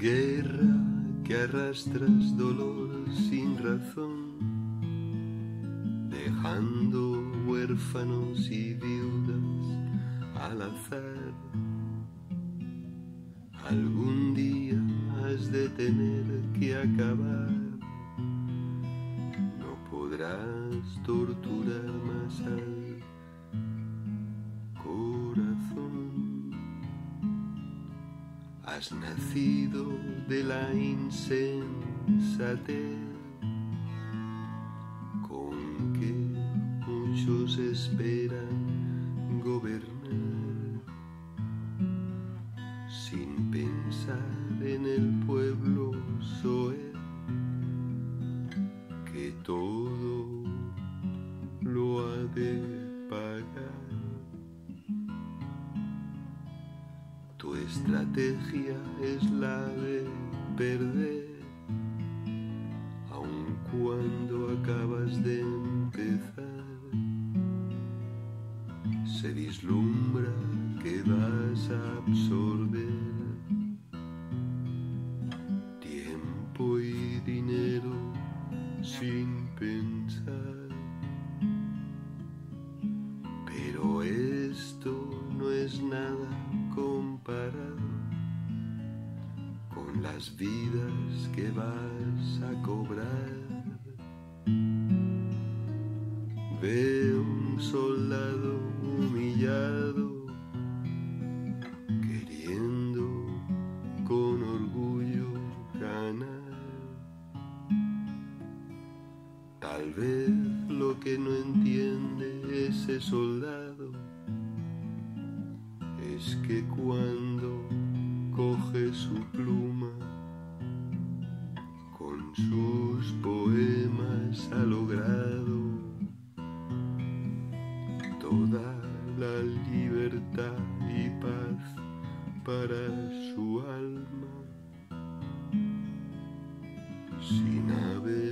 Guerra que arrastras dolor sin razón, dejando huérfanos y viudas al azar. Algún día has de tener que acabar, no podrás torturar más al Has nacido de la insensatez. Con que muchos esperan gobernar. Sin pensar en el pueblo soe que todo lo ha de Tu estrategia es la de perder, aun cuando acabas de empezar. Se vislumbra que vas a absorber tiempo y dinero sin pensar. Pero esto no es nada con las vidas que vas a cobrar. Ve un soldado humillado queriendo con orgullo ganar. Tal vez lo que no entiende ese soldado es que cuando coge su pluma con sus poemas ha logrado toda la libertad y paz para su alma. Sin haber